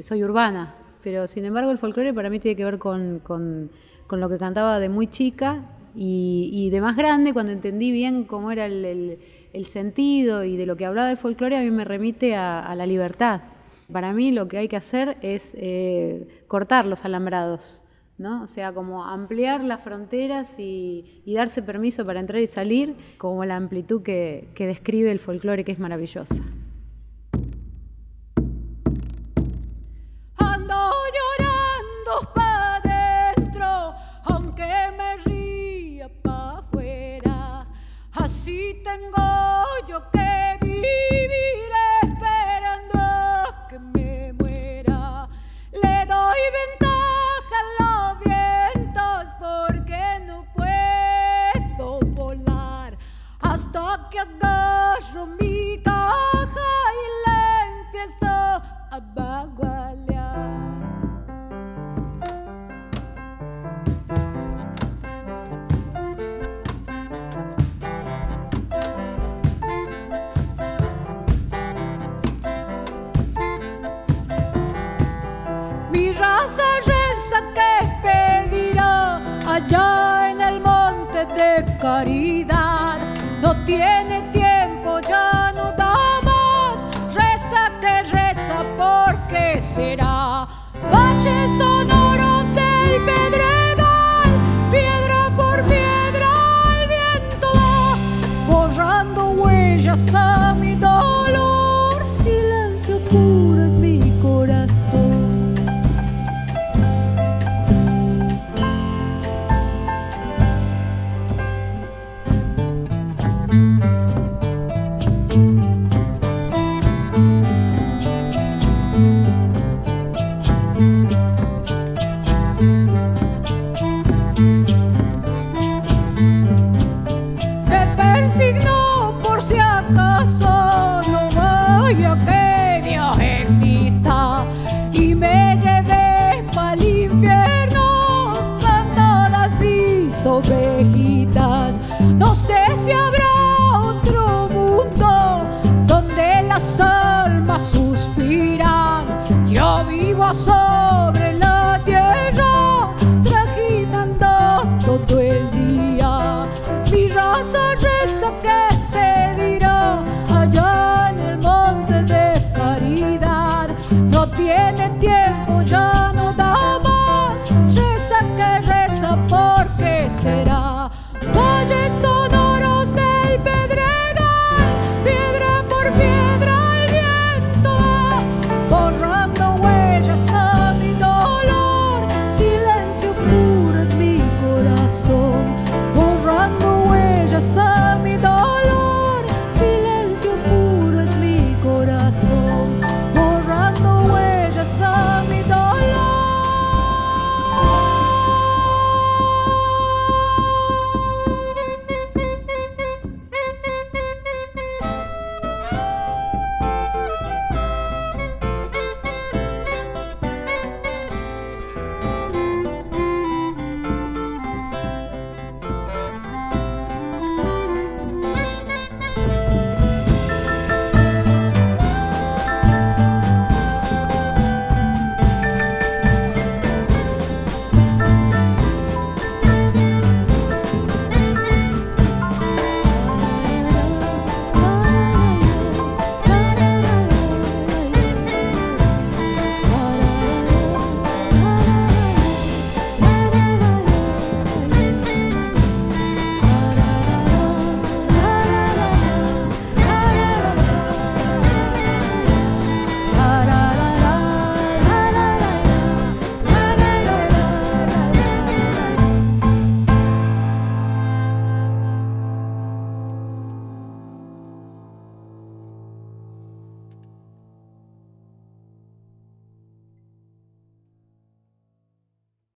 soy urbana, pero sin embargo el folclore para mí tiene que ver con, lo que cantaba de muy chica y, de más grande, cuando entendí bien cómo era el, sentido y de lo que hablaba el folclore, a mí me remite a, la libertad. Para mí lo que hay que hacer es eh, cortar los alambrados, ¿no? O sea, como ampliar las fronteras y, darse permiso para entrar y salir, como la amplitud que, que describe el folclore, que es maravillosa. Tengo yo que vivir tiene sobre